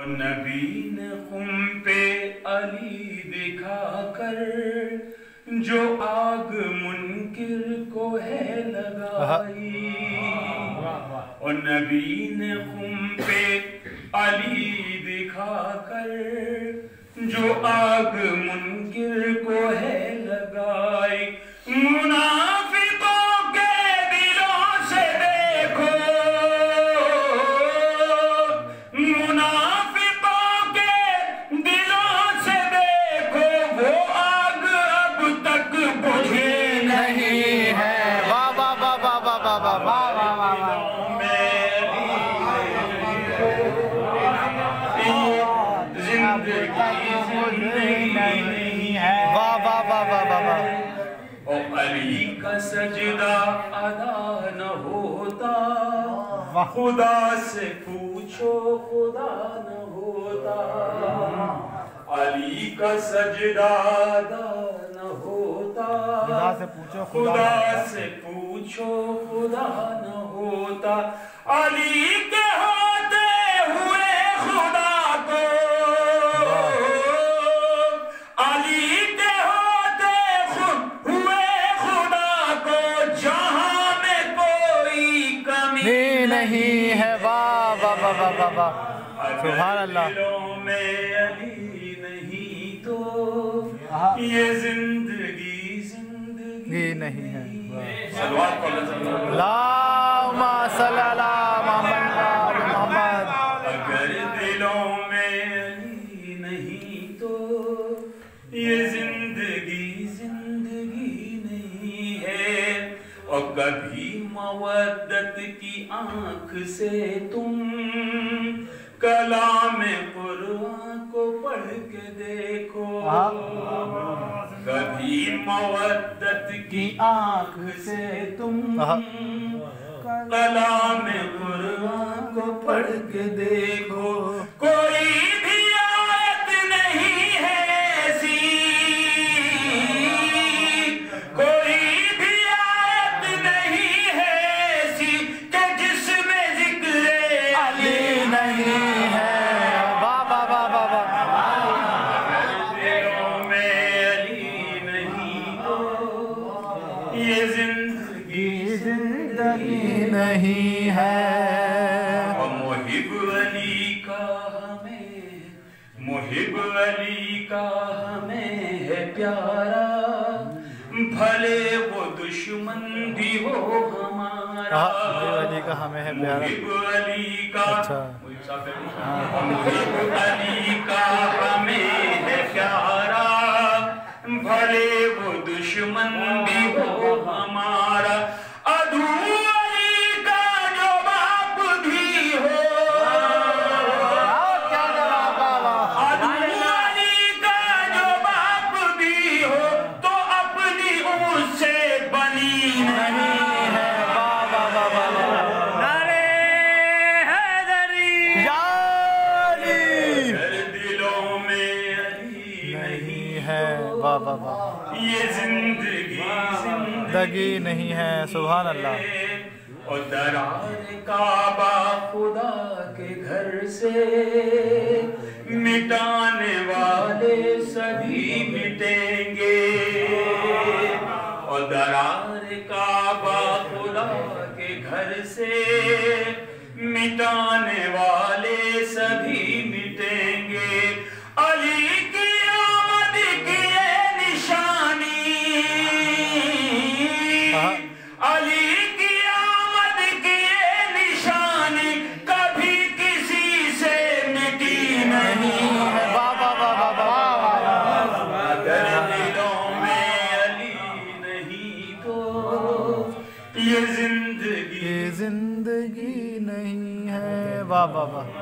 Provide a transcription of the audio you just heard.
और नबी ने खुम पे अली दिखा कर, जो आग मुनकिर को है लगाई। और नबी ने खुम पे अली दिखा कर, जो आग मुनकिर वाह और अली का सजदा अदा न होता। खुदा से पूछो खुदा न होता। अली का सजदा अदा न होता। खुदा से पूछो खुदा से पूछो खुदा न होता। अली के होते नहीं है। वाह वाह वाह वाह वाह वाह। सुभान अल्लाह। ये ज़िंदगी ज़िंदगी नहीं है। लामा सल्ला मोहम्मद। अगर दिलों में अली नहीं तो ये ज़िंदगी ज़िंदगी कभी मवद्दत की आँख से तुम कलाम कुरान को पढ़ के देखो। कभी मवद्दत की आँख से तुम। कलाम कुरान को पढ़ के देखो। नहीं है मुहिब अली का हमें मुहिब अली का हमें है प्यारा भले वो दुश्मन भी हो हमारा हाँ, मुहिब अली का हमें है प्यारा। मुहिब अली का अच्छा। है। मुहिब अली का हमें है प्यारा भले वो दुश्मन भी हो हमारा वाह वाह वाह। ये ज़िंदगी ज़िंदगी दगी नहीं है सुबह अल्लाह और दरार काबा खुदा के घर से मिटाने वाले सभी मिटेंगे। और दरार काबा खुदा के घर से मिटाने वाले सभी वाह वाह वाह